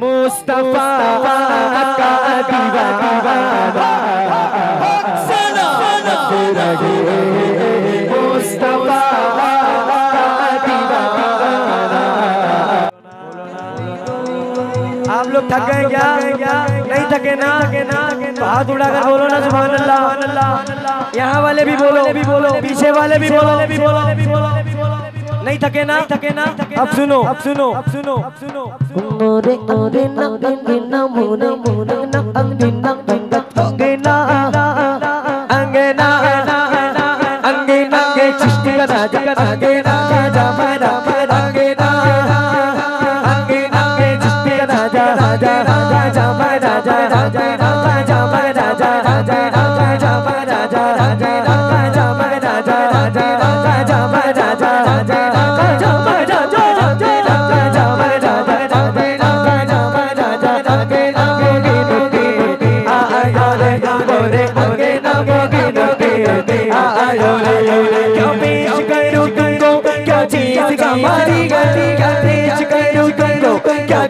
मुस्तफ़ा आप लोग थक गए क्या? नहीं थके ना? तो हाथ उड़ाकर बोलो ना, सुभान अल्लाह। यहाँ वाले भी बोलो भी बोलो पीछे वाले भी बोलो भी बोलो। नहीं थके ना थके ना अब सुनो अब सुनो अब सुनो अब सुनो मोरे मोरे ना अंगना मोरे मोरे ना अंगना अंगना अंगना अंगना के चिश्ती का राजा अंगना राजा मेरा मेरा अंगना अंगना के चिश्ती का राजा राजा राजा मेरा राजा राजा राजा मेरा राजा राजा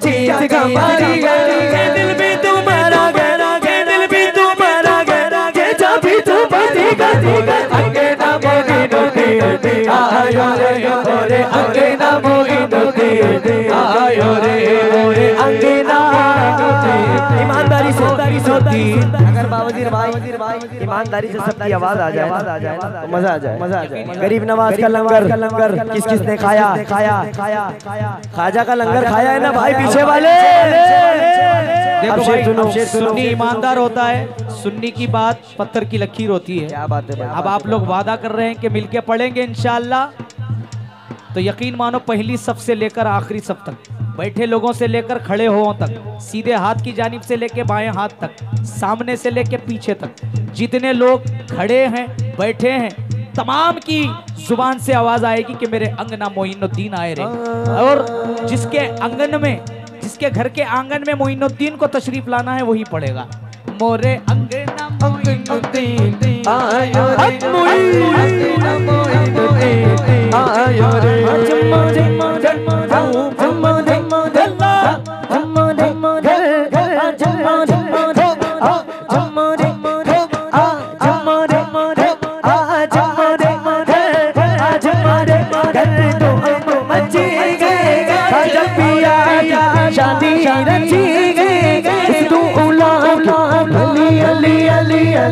चीज़ गंवारी गई दिल में ईमानदारी से होती अगर बावजीर भाई ईमानदारी से सबकी आवाज़ आ जाए तो मज़ा आ जाए मज़ा आ जाए। गरीब नवाज़ का लंगर लंगर। किस किस ने खाया? खाया। खाया खाजा का लंगर खाया है ना भाई पीछे वाले। देखो भाई सुनो। सुन्नी ईमानदार होता है सुन्नी की बात पत्थर की लकीर होती है। क्या बात है अब आप लोग वादा कर रहे हैं कि मिलके पढ़ेंगे इंशाल्लाह। तो यकीन मानो पहली सबसे लेकर आखिरी सब तक। बैठे लोगों से लेकर खड़े हो तक सीधे हाथ की जानिब से लेकर बाएँ हाथ तक सामने से लेकर पीछे तक जितने लोग खड़े हैं बैठे हैं तमाम की ज़ुबान से आवाज़ आएगी कि मेरे अंगना मोइनुद्दीन आए रे। और जिसके आँगन में जिसके घर के आँगन में मोइनुद्दीन को तशरीफ़ लाना है वही पड़ेगा। मोरे अंगना मोइनुद्दीन आयो रे। अंगना मोइनुद्दीन आयो रे।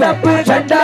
தப்பு சண்டை